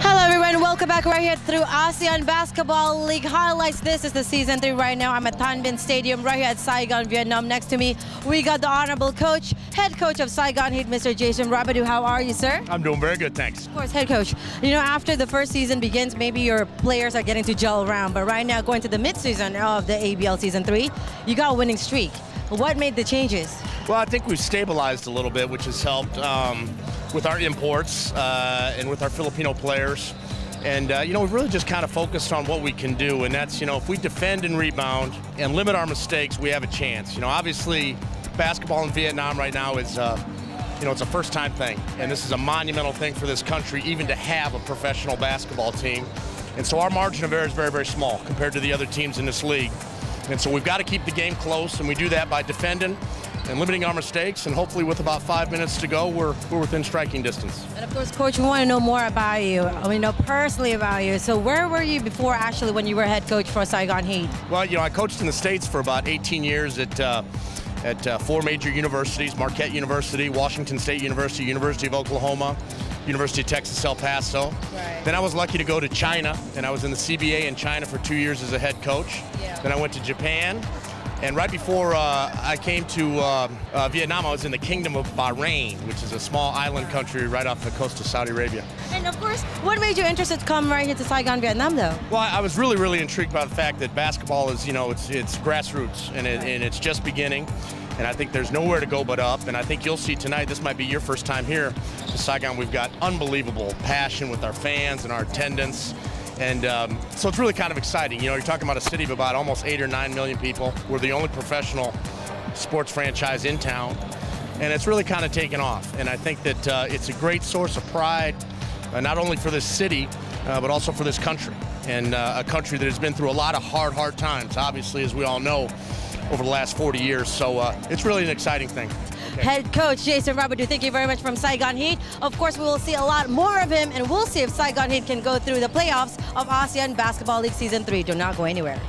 Hello everyone, welcome back. We're here through ASEAN Basketball League highlights. This is the season three right now. I'm at Tan Binh Stadium right here at Saigon, Vietnam. Next to me, we got the honorable coach, head coach of Saigon Heat, Mr. Jason Rabedeaux. How are you, sir? I'm doing very good, thanks. Of course, head coach. You know, after the first season begins, maybe your players are getting to gel around. But right now, going to the mid-season of the ABL season three, you got a winning streak. What made the changes? Well, I think we've stabilized a little bit, which has helped um, with our imports uh, and with our Filipino players. And, uh, you know, we've really just kind of focused on what we can do. And that's, you know, if we defend and rebound and limit our mistakes, we have a chance. You know, obviously, basketball in Vietnam right now is, uh, you know, it's a first time thing. And this is a monumental thing for this country, even to have a professional basketball team. And so our margin of error is very, very small compared to the other teams in this league. And so we've got to keep the game close, and we do that by defending and limiting our mistakes. And hopefully, with about five minutes to go, we're, we're within striking distance. And of course, coach, we want to know more about you. I mean, know personally about you. So, where were you before, actually, when you were head coach for Saigon Heat? Well, you know, I coached in the States for about 18 years at. Uh, at uh, four major universities Marquette University, Washington State University, University of Oklahoma, University of Texas El Paso. Right. Then I was lucky to go to China, and I was in the CBA in China for two years as a head coach. Yeah. Then I went to Japan, and right before uh, I came to uh, uh, Vietnam, I was in the Kingdom of Bahrain, which is a small island country right off the coast of Saudi Arabia. And of course, what made you interested to come right here to Saigon, Vietnam, though? Well, I was really, really intrigued by the fact that basketball is, you know, it's it's grassroots and, it, and it's just beginning. And I think there's nowhere to go but up. And I think you'll see tonight, this might be your first time here to Saigon. We've got unbelievable passion with our fans and our attendance. And um, so it's really kind of exciting. You know, you're talking about a city of about almost eight or nine million people. We're the only professional sports franchise in town. And it's really kind of taken off. And I think that uh, it's a great source of pride, uh, not only for this city, uh, but also for this country. And uh, a country that has been through a lot of hard, hard times, obviously, as we all know, over the last 40 years. So uh, it's really an exciting thing. Head coach Jason Rabedeaux, thank you very much from Saigon Heat. Of course, we will see a lot more of him, and we'll see if Saigon Heat can go through the playoffs of ASEAN Basketball League Season 3. Do not go anywhere.